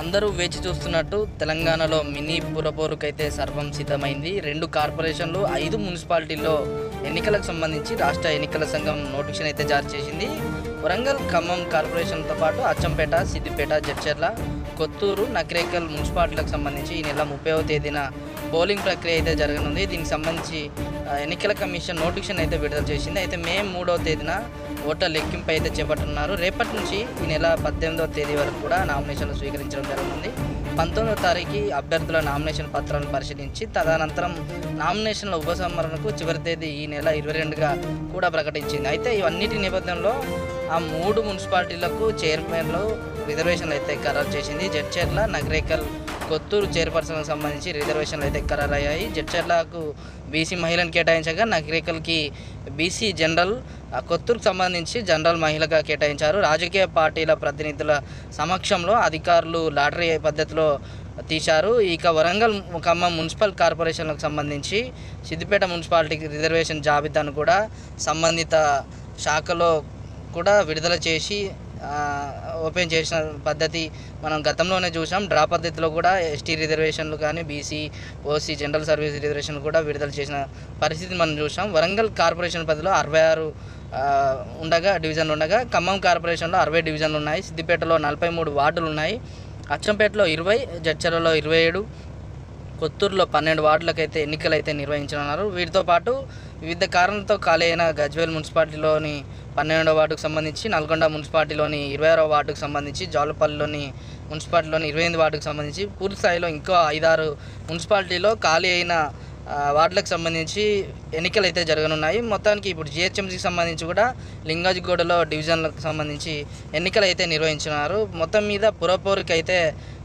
అందరూ వేచి చూస్తున్నట్టు తెలంగాణలో మినీ పురపోరుకైతే సర్వం సిద్ధమైంది. రెండు కార్పొరేషన్లు ఐదు మున్సిపాలిటీల్లో ఎన్నికలకు సంబంధించి రాష్ట్ర ఎన్నికల సంఘం నోటిఫికేషన్ అయితే జారీ చేసింది. వరంగల్ ఖమ్మం కార్పొరేషన్తో పాటు అచ్చంపేట సిద్దిపేట జడ్చర్ల కొత్తూరు నకరేకల్ మున్సిపాలిటీలకు సంబంధించి ఈ నెల ముప్పైవ తేదీన పోలింగ్ ప్రక్రియ అయితే జరగనుంది. దీనికి సంబంధించి ఎన్నికల కమిషన్ నోటిఫికేషన్ అయితే విడుదల చేసింది. అయితే మే మూడవ తేదీన ఓట్ల లెక్కింపు అయితే చేపట్టున్నారు. రేపటి నుంచి ఈ నెల పద్దెనిమిదవ తేదీ వరకు కూడా నామినేషన్లు స్వీకరించడం జరుగుతుంది. పంతొమ్మిదవ తారీఖు అభ్యర్థుల నామినేషన్ పత్రాలను పరిశీలించి తదనంతరం నామినేషన్ల ఉపసంహరణకు చివరి తేదీ ఈ నెల ఇరవై రెండుగా కూడా ప్రకటించింది. అయితే ఇవన్నిటి నేపథ్యంలో ఆ మూడు మున్సిపాలిటీలకు చైర్మన్లు రిజర్వేషన్లు అయితే ఖరారు చేసింది. జడ్చర్ల నగరేకల్ కొత్తూరు చైర్పర్సన్కి సంబంధించి రిజర్వేషన్లు అయితే ఖరారయ్యాయి. జడ్చర్లకు బీసీ మహిళను కేటాయించగా నగరికలకి బీసీ జనరల్ కొత్తూరుకు సంబంధించి జనరల్ మహిళగా కేటాయించారు. రాజకీయ పార్టీల ప్రతినిధుల సమక్షంలో అధికారులు లాటరీ పద్ధతిలో తీశారు. ఇక వరంగల్ ఖమ్మం మున్సిపల్ కార్పొరేషన్లకు సంబంధించి సిద్దిపేట మున్సిపాలిటీకి రిజర్వేషన్ జాబితాను కూడా సంబంధిత శాఖలో కూడా విడుదల చేసి ఓపెన్ చేసిన పద్ధతి మనం గతంలోనే చూసాం. డ్రా పద్ధతిలో కూడా ఎస్టీ రిజర్వేషన్లు కానీ బీసీ ఓసీ జనరల్ సర్వీస్ రిజర్వేషన్లు కూడా విడుదల చేసిన పరిస్థితి మనం చూసాం. వరంగల్ కార్పొరేషన్ పరిధిలో అరవై ఆరు ఉండగా డివిజన్లు ఉండగా ఖమ్మం కార్పొరేషన్లో అరవై డివిజన్లు ఉన్నాయి. సిద్దిపేటలో నలభై మూడు వార్డులు ఉన్నాయి. అచ్చంపేటలో ఇరవై జడ్చర్లలో ఇరవై ఏడు కొత్తూరులో పన్నెండు వార్డులకైతే ఎన్నికలు అయితే నిర్వహించనున్నారు. వీటితో పాటు వివిధ కారణాలతో ఖాళీ అయిన గజ్వేల్ మున్సిపాలిటీలోని పన్నెండవ వార్డుకు సంబంధించి నల్గొండ మున్సిపాలిటీలోని ఇరవై ఆరో వార్డుకు సంబంధించి జాలపల్లిలోని మున్సిపాలిటీలోని ఇరవై ఎనిమిది వార్డుకు సంబంధించి పూర్తి స్థాయిలో ఇంకో ఐదారు మున్సిపాలిటీలో ఖాళీ అయిన వార్డులకు సంబంధించి ఎన్నికలు అయితే జరగనున్నాయి. మొత్తానికి ఇప్పుడు జిహెచ్ఎంసీకి సంబంధించి కూడా లింగాజిగూడలో డివిజన్లకు సంబంధించి ఎన్నికలు అయితే నిర్వహించున్నారు మొత్తం మీద పురపోరుకి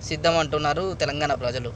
సిద్ధం అంటున్నారు తెలంగాణ ప్రజలు.